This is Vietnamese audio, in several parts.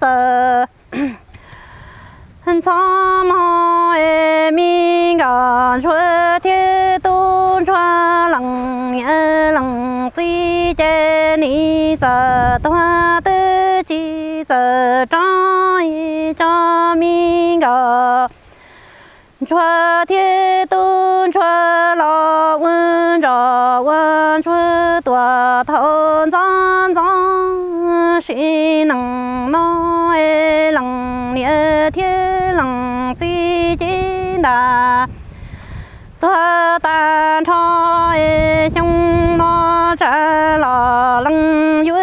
lo giờ sao mà em mình gặp chúa thiên tu chúa lăng nhớ lăng gì trên đi giờ tôi tư chỉ giờ trái cho mình gặp chúa thiên tu chúa lo quân rõ quân chúa tua thôn giang giang sĩ năng nói lăng nghĩa thiên lòng chi chi đà. Tua ta cho trong nó trả lò lăng yu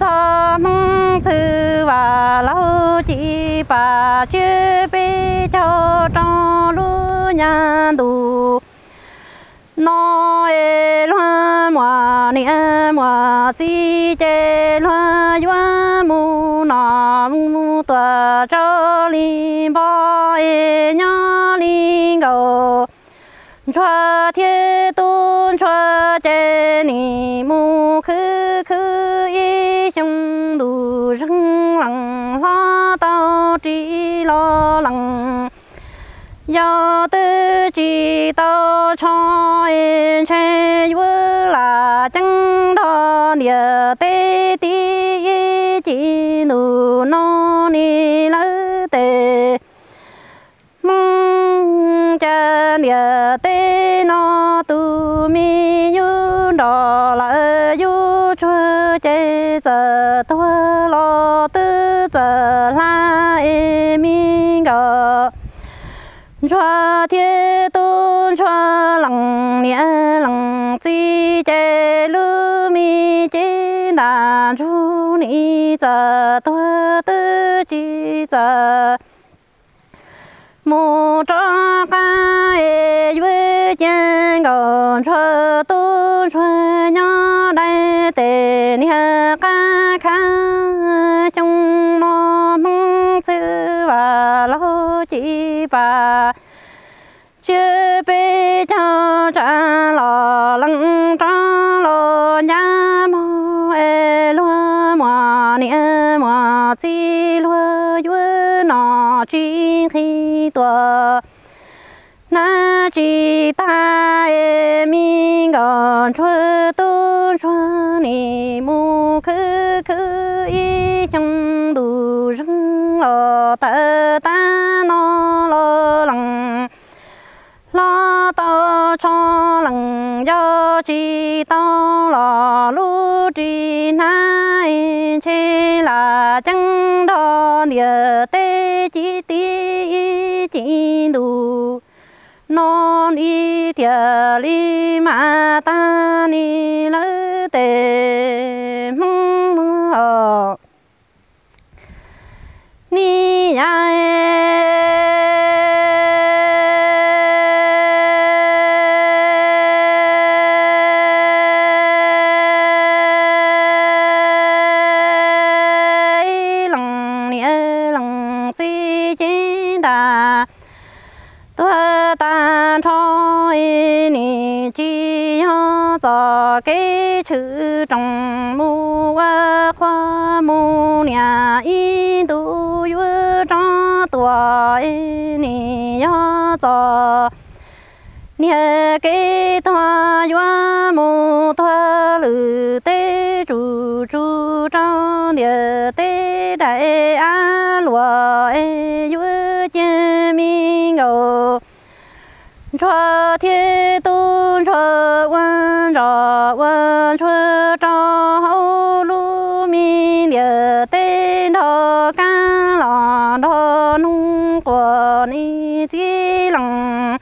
cho mong sư và lâu chỉ bà chưa biết cho trong lũ nhà đủ nói loa mua nia mua chi chê loa mu cho li ba e nha li go cho thiên tôn cho chế ni mu khứ khứ y chung đủ rừng lặng lo tao chỉ lo lặng giờ tư chỉ tao cho em che vừa là chẳng đó địa tê tí chỉ nụ non ni lỡ tê. Mong cha địa tê nó tu mi yu đó là yu chúa chế giờ thua lo tư giờ la e mi ngờ cho thiên tôn cho lòng nghĩa lòng chi chế lưu mi chế đà chu ni giờ tôi giờ. Mô cho ca e yu chân gòn cho tu cho nhỏ đây tề ni ca ca chung nó mong sư và lo chỉ bà chưa biết cho cha lò lăng chi khi tua na chi ta e mi gòn chua tu chua ni mu khứ khứ y trong đủ rừng lo ta ta nó lo lăng lo tao cho lăng do chi tao lo lu chi nai chê là chẳng chín đủ non y thiệt li mà ta ni lỡ tề mong ni ai cho cái chữ trong mu wa khoa mu nhà y tu yu cho tua ni yo cho nhà cái thoa yoa mu thoa lử tê chủ chủ cho nhớ tê đại a lùa e yu chê mi ngầu. Cho thiên tôn cho cho quân cho cho hậu lu mi nhớ tê đo ca lò đo nung của ni chi lăng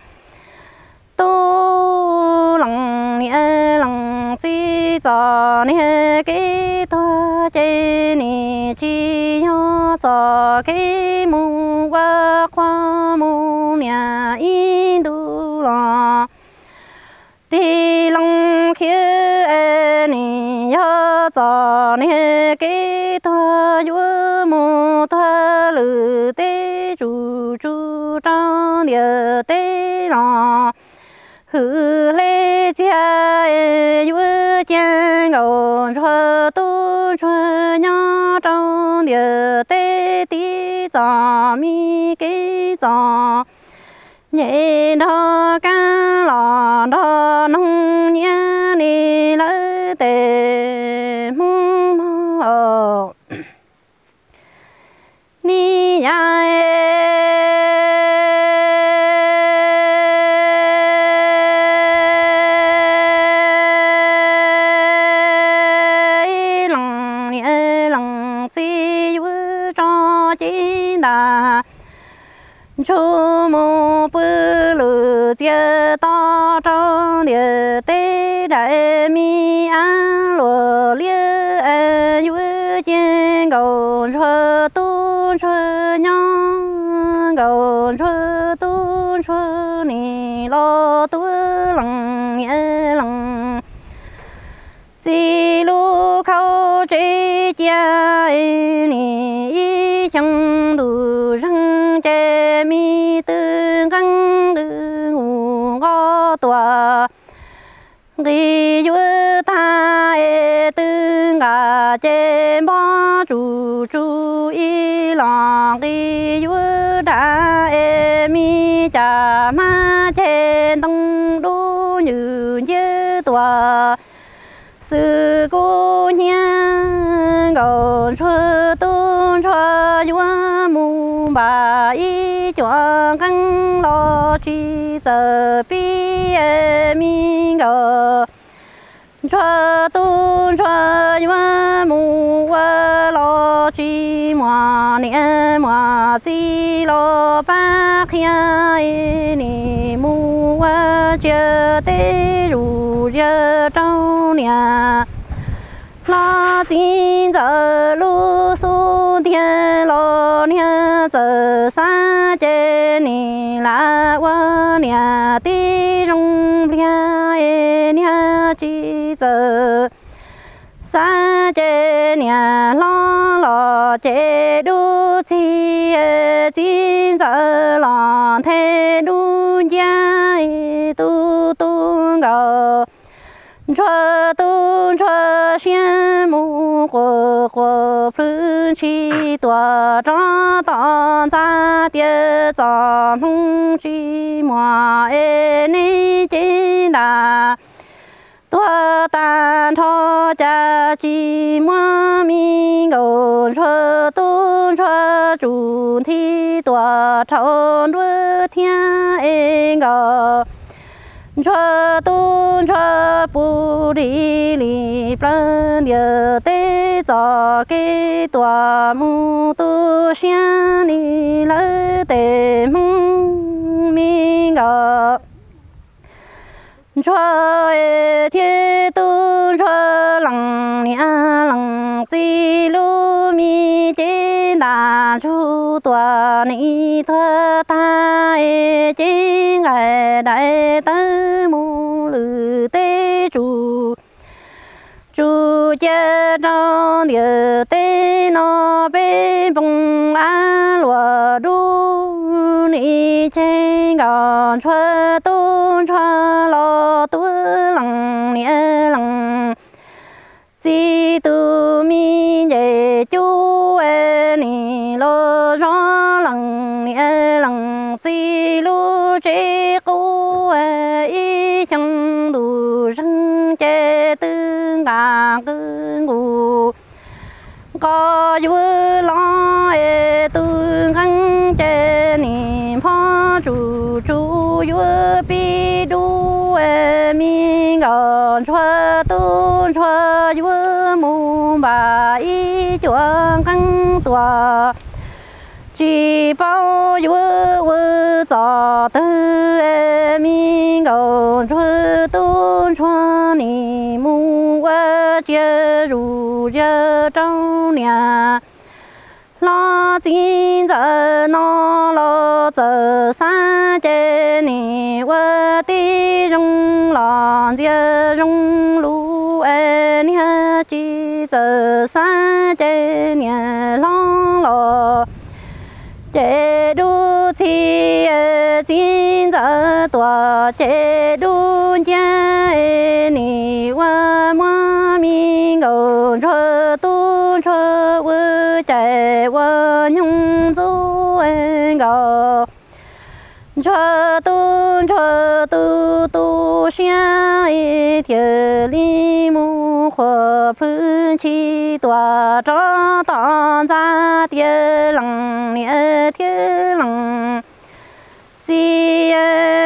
tu lăng nghĩa lăng chi cho nghĩa cái toa chế ni chi yo cho cái mu khoa mô nhà in du la đi lòng kia ni ya za ni ta yu mo ta lu te chu chu trang địa te la hư lê chia yu jian gou chua tu trang địa mi cái za nhẹ đó ca lòng chi yu cho chi đà. Chú mô bư lù chia to trong địa tế đại mi an lùa lia e an yu chiến cầu cho tu cho nhau cầu cho tu cho ni lo cha ni y chẳng đủ răng chế mi tư, găng tư ngủ ngó tòa ghi yu ta e tư, ngà chế bó chủ chủ y lòng ghi yu đã e mi cha ma đông như như tòa sư cô nha. Gò chua tôn chua yua mu ba y chua căng lo chi giờ bi e mi gầu chua tu chua yua mu wa lo chi mua niệm mua chi lo ba kia e mu wa chưa te ru giờ trong nhà la chính giờ lu su thiên lo nhà giờ sa chế ni la wa nhà ti rong lia giờ sa chế nhà lo lo chế đu chi chi chính giờ lo thế đu gia tu tu gạo cho tu chúa xiên mu của của phương chi tua cho tỏ ra địa cho mong chi mua e ni chi đà tua tan cho cha chi mua mi gầu chúa tu chúa chủ thi tòa trâu đua thiên e gầu chúa tu chúa bù đi li plan địa tế cho cái tòa mu tu xian ni lỡ chúa e tu chúa lăng nia lăng chi lu mi chế đà chu tòa ni thơ ta e chế ngài đại tơ mu lư tế chu chu chế trong địa tế nó bê bông á lùa đu ni chế tu lăng nia lăng. Chi tu mi ye chú e ni lo rõ lòng ni e lăng. Chi lu chế cô e y chẳng đủ răng chế tư ngà cứ ngủ có vừa lo e tư ngăn chế ni phó chủ chủ vừa chúa tu chúa chúa mu bà y chúa căng tua chỉ bao chúa wu cho tư e mi gòn chua tu chúa ni mu wa chia ru chia trong nhà. Lo chính giờ nó lo giờ sáng rung lò dìa rung lũ ê nia chi giờ xa chê nia long lò. Chế đu chi chín giờ tòa chế đu cha ni hoa ma mi ngô cho tu cho vư chạy wa nhung du ngô cho tu cho tu tu xia thiệt li mu khổ phứ chi tòa cho tỏ ra tiệt lăng nghĩa tiệt lăng chi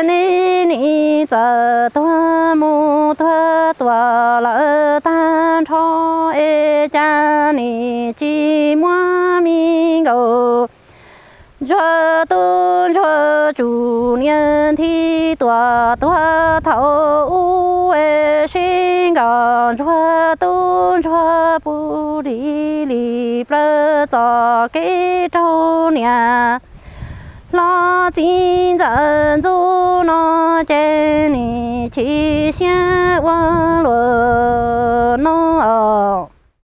ni ni giờ tua mu tua tua lỡ tan cho e cha ni chi mua mi go cho tu cho chủ nhân thi tòa tòa thấu u ê sinh gòn cho tu cho bu đi li bơ cho cái trâu nhà lo chín dân du nó trên ni chỉ xem quan luật nó